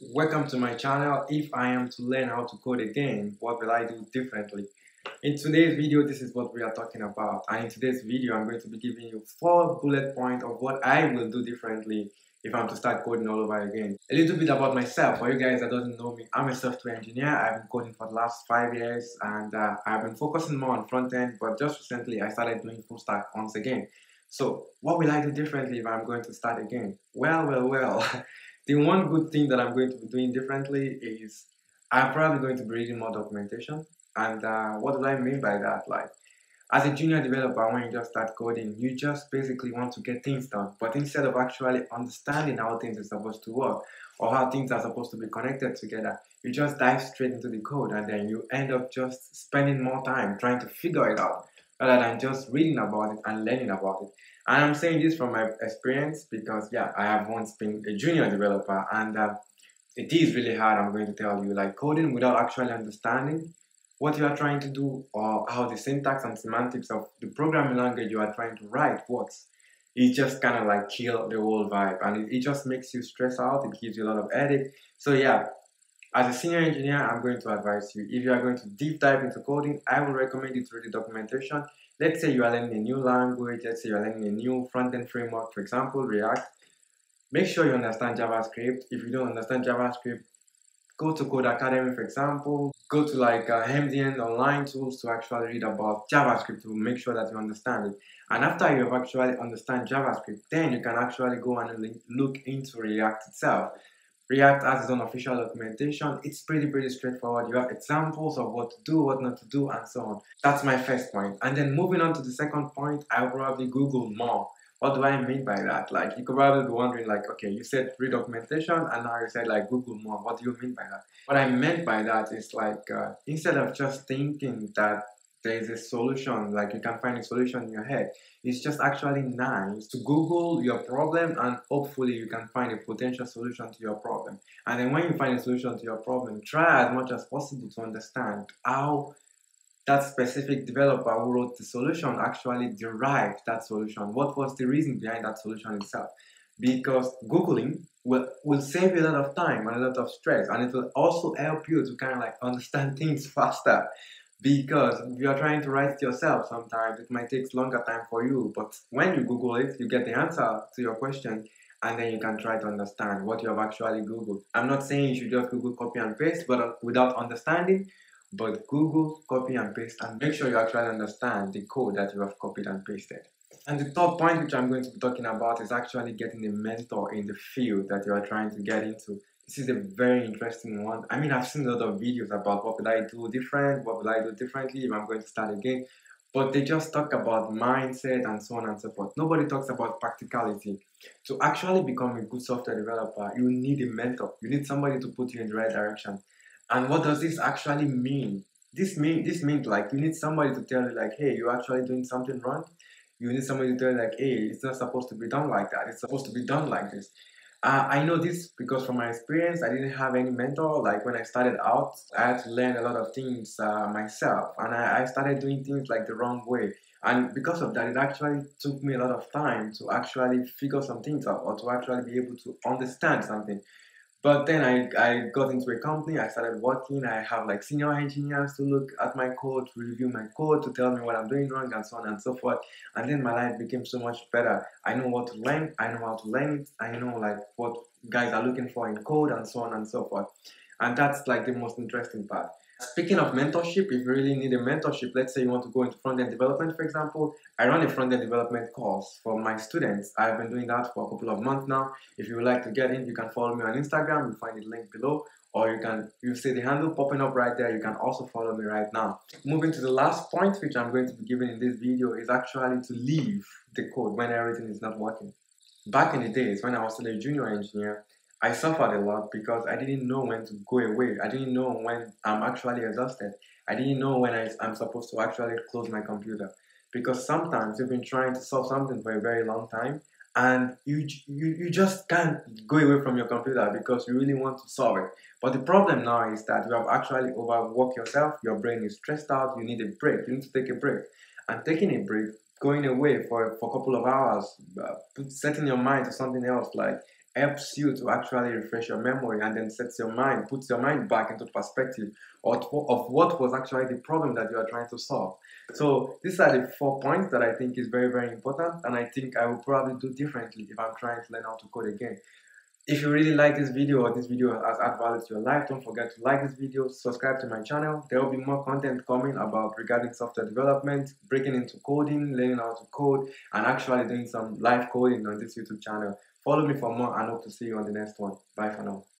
welcome to my channel. If I am to learn how to code again, what will I do differently? In today's video, this is what we are talking about. And in today's video, I'm going to be giving you four bullet points of what I will do differently if I'm to start coding all over again. A little bit about myself. For you guys that doesn't know me, I'm a software engineer. I've been coding for the last five years and uh, I've been focusing more on front end, but just recently I started doing full stack once again. So what will I do differently if I'm going to start again? Well, well, well. The one good thing that I'm going to be doing differently is I'm probably going to be reading more documentation. And uh, what do I mean by that? Like, as a junior developer, when you just start coding, you just basically want to get things done. But instead of actually understanding how things are supposed to work or how things are supposed to be connected together, you just dive straight into the code and then you end up just spending more time trying to figure it out rather than just reading about it and learning about it. And I'm saying this from my experience because, yeah, I have once been a junior developer and uh, it is really hard, I'm going to tell you, like coding without actually understanding what you are trying to do or how the syntax and semantics of the programming language you are trying to write works. It just kind of like kill the whole vibe and it, it just makes you stress out. It gives you a lot of headache. So yeah, as a senior engineer, I'm going to advise you. If you are going to deep dive into coding, I will recommend you to read the documentation. Let's say you are learning a new language, let's say you are learning a new front-end framework, for example, React. Make sure you understand JavaScript. If you don't understand JavaScript, go to Codecademy, for example. Go to like uh, MDN online tools to actually read about JavaScript to make sure that you understand it. And after you have actually understand JavaScript, then you can actually go and look into React itself. React has its own official documentation. It's pretty, pretty straightforward. You have examples of what to do, what not to do, and so on. That's my first point. And then moving on to the second point, I'll probably Google more. What do I mean by that? Like, you could probably be wondering, like, okay, you said read documentation, and now you said, like, Google more. What do you mean by that? What I meant by that is, like, uh, instead of just thinking that there is a solution, like you can find a solution in your head. It's just actually nice to Google your problem and hopefully you can find a potential solution to your problem. And then when you find a solution to your problem, try as much as possible to understand how that specific developer who wrote the solution actually derived that solution. What was the reason behind that solution itself? Because Googling will, will save you a lot of time and a lot of stress and it will also help you to kind of like understand things faster because if you are trying to write it yourself sometimes. It might take longer time for you but when you google it you get the answer to your question and then you can try to understand what you have actually googled. I'm not saying you should just google copy and paste but uh, without understanding but google copy and paste and make sure you actually understand the code that you have copied and pasted. And the third point which i'm going to be talking about is actually getting a mentor in the field that you are trying to get into this is a very interesting one. I mean, I've seen a lot of videos about what would I do different, what would I do differently if I'm going to start again, but they just talk about mindset and so on and so forth. Nobody talks about practicality. To actually become a good software developer, you need a mentor. You need somebody to put you in the right direction. And what does this actually mean? This mean this means like you need somebody to tell you like, hey, you're actually doing something wrong. You need somebody to tell you like, hey, it's not supposed to be done like that. It's supposed to be done like this. Uh, I know this because from my experience, I didn't have any mentor. Like when I started out, I had to learn a lot of things uh, myself, and I, I, started doing things like the wrong way. And because of that, it actually took me a lot of time to actually figure some things out or to actually be able to understand something. But then I, I got into a company, I started working, I have like senior engineers to look at my code, to review my code, to tell me what I'm doing wrong, and so on and so forth. And then my life became so much better. I know what to learn, I know how to learn it, I know like what guys are looking for in code, and so on and so forth. And that's like the most interesting part. Speaking of mentorship, if you really need a mentorship, let's say you want to go into front-end development, for example, I run a front-end development course for my students. I've been doing that for a couple of months now. If you would like to get in, you can follow me on Instagram. You find the link below, or you can you see the handle popping up right there. You can also follow me right now. Moving to the last point, which I'm going to be giving in this video, is actually to leave the code when everything is not working. Back in the days when I was still a junior engineer, I suffered a lot because I didn't know when to go away. I didn't know when I'm actually exhausted. I didn't know when I, am supposed to actually close my computer. Because sometimes you've been trying to solve something for a very long time and you, you, you just can't go away from your computer because you really want to solve it. But the problem now is that you have actually overworked yourself, your brain is stressed out, you need a break, you need to take a break. And taking a break, going away for, for a couple of hours, uh, setting your mind to something else like helps you to actually refresh your memory and then sets your mind, puts your mind back into perspective of, of what was actually the problem that you are trying to solve. So these are the four points that I think is very, very important and I think I will probably do differently if I'm trying to learn how to code again. If you really like this video or this video has added value to your life, don't forget to like this video, subscribe to my channel. There will be more content coming about regarding software development, breaking into coding, learning how to code, and actually doing some live coding on this YouTube channel. Follow me for more and hope to see you on the next one. Bye for now.